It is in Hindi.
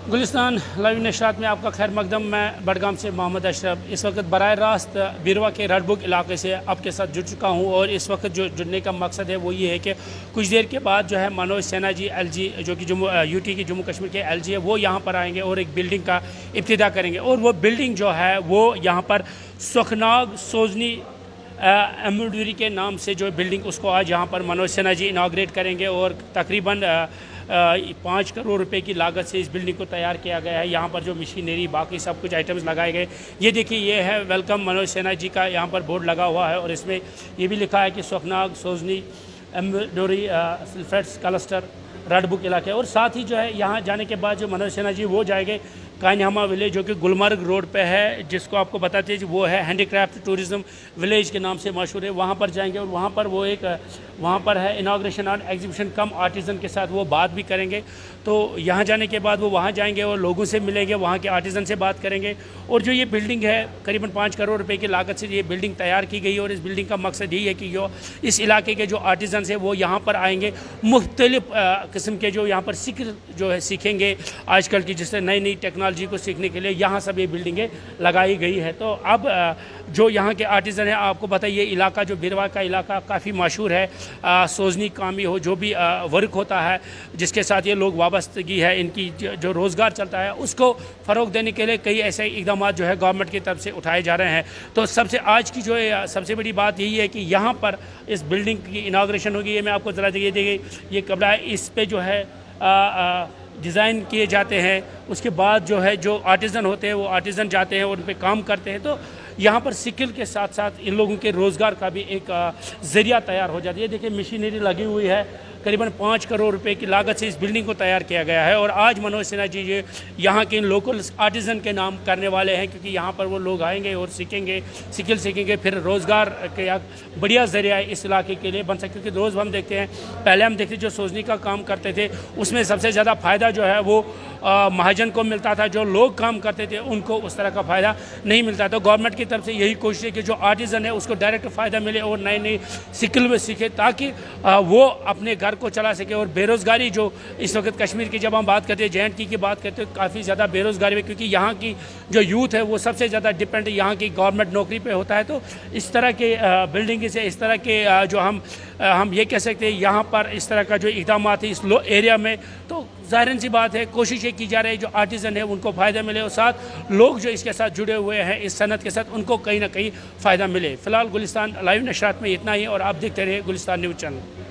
गुलिस्तान लाइव नशात में आपका खैर मकदम। मैं बडगाम से मोहम्मद अशरफ। इस वक्त बर रास्त बिरवा के रेडबुक इलाके से आपके साथ जुड़ चुका हूँ और इस वक्त जो जुड़ने का मकसद है वो ये है कि कुछ देर के बाद जो है मनोज सिन्हा जी, एल जी कि जम्मू यूटी की जम्मू कश्मीर के एल जी है, वो यहाँ पर आएँगे और एक बिल्डिंग का इब्तदा करेंगे। और वो बिल्डिंग जो है, वो यहाँ पर सुखनाग सोजनी एम्ब्रॉयडरी के नाम से जो बिल्डिंग, उसको आज यहाँ पर मनोज सिन्हा जी इनाग्रेट करेंगे और तकरीबन पाँच करोड़ रुपए की लागत से इस बिल्डिंग को तैयार किया गया है। यहाँ पर जो मशीनरी बाकी सब कुछ आइटम्स लगाए गए। ये देखिए, ये है वेलकम मनोज सिन्हा जी का यहाँ पर बोर्ड लगा हुआ है और इसमें ये भी लिखा है कि स्वप्नाग, सोजनी एम्ब्रॉयडरी सिल्फेट्स कलस्टर रेड बुक इलाके। और साथ ही जो है, यहाँ जाने के बाद जो मनोज सिन्हा जी, वो जाएँगे। कान्यामा विलेज जो कि गुलमर्ग रोड पे है, जिसको आपको बताते हैं वो है हैंडीक्राफ्ट टूरिज़्म विलेज के नाम से मशहूर है। वहाँ पर जाएँगे और वहाँ पर वो एक, वहाँ पर है इनाग्रेशन और एग्जीबिशन कम आर्टिज़न के साथ वो बात भी करेंगे। तो यहाँ जाने के बाद वो वहाँ जाएँगे और लोगों से मिलेंगे, वहाँ के आर्टिज़न से बात करेंगे। और जो ये बिल्डिंग है, करीबन पाँच करोड़ रुपये की लागत से ये बिल्डिंग तैयार की गई है और इस बिल्डिंग का मकसद यही है कि जो इस इलाके के जो आर्टिज़न है, वो यहाँ पर आएँगे। मुख्तलिफ़ किस्म के जो यहाँ पर सीख जो है, सीखेंगे। आजकल की जिससे नई नई टेक्नोलॉजी को सीखने के लिए यहाँ सब ये बिल्डिंगें लगाई गई है। तो अब जो यहाँ के आर्टिज़न है आपको बताइए इलाका जो बिरवा का इलाका काफ़ी मशहूर है। आ, सोजनी कामी हो जो भी आ, वर्क होता है जिसके साथ ये लोग वाबस्तगी है इनकी जो रोज़गार चलता है उसको फ़रोग देने के लिए कई ऐसे इकदाम जो है गवर्नमेंट की तरफ़ से उठाए जा रहे हैं। तो सबसे आज की जो सबसे बड़ी बात यही है कि यहाँ पर इस बिल्डिंग की इनाग्रेशन होगी ये मैं आपको ज़रा ये देखिए ये कमरा है इस पर जो है डिज़ाइन किए जाते हैं, उसके बाद जो है, जो आर्टिज़न होते हैं, वो आर्टिज़न जाते हैं और उन पर काम करते हैं। तो यहाँ पर सिकिल के साथ साथ इन लोगों के रोज़गार का भी एक ज़रिया तैयार हो जाती है। देखिए, मशीनरी लगी हुई है करीबन पाँच करोड़ रुपए की लागत से इस बिल्डिंग को तैयार किया गया है और आज मनोज सिन्हा जी ये यहाँ के इन लोकल आर्टिज़न के नाम करने वाले हैं क्योंकि यहाँ पर वो लोग आएँगे और सीखेंगे स्किल सीखेंगे, फिर रोज़गार का बढ़िया ज़रिया इस इलाके के लिए बन सकते क्योंकि रोज़ हम देखते हैं, पहले हम देखते जो सोजनी का काम करते थे, उसमें सबसे ज़्यादा फ़ायदा जो है वो महाजन को मिलता था, जो लोग काम करते थे, उनको उस तरह का फ़ायदा नहीं मिलता तो गवर्नमेंट की तरफ़ से यही कोशिश है कि जो आर्टिज़न है, उसको डायरेक्ट फ़ायदा मिले और नए नए स्किल में सीखे, ताकि वो अपने घर को चला सके और बेरोज़गारी जो इस वक्त कश्मीर की जब हम बात करते हैं जे एंड की बात करते हैं, काफ़ी ज़्यादा बेरोज़गारी है क्योंकि यहाँ की जो यूथ है, वो सबसे ज़्यादा डिपेंड यहाँ की गवर्नमेंट नौकरी पर होता है। तो इस तरह के बिल्डिंग से, इस तरह के जो हम हम ये कह सकते हैं, यहाँ पर इस तरह का जो इकदाम है, इस लो एरिया में तो ज़ाहिर सी बात है, कोशिशें की जा रही है, जो आर्टिज़न है, उनको फ़ायदा मिले और साथ लोग जो इसके साथ जुड़े हुए हैं, इस सनत के साथ, उनको कहीं ना कहीं फ़ायदा मिले। फ़िलहाल गुलिस्तान लाइव नशरात में इतना ही और आप देखते रहिए गुलिस्तान न्यूज़ चैनल